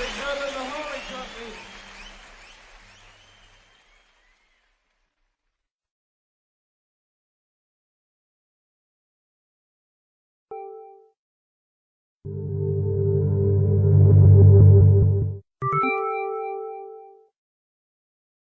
the German, the Holy Company.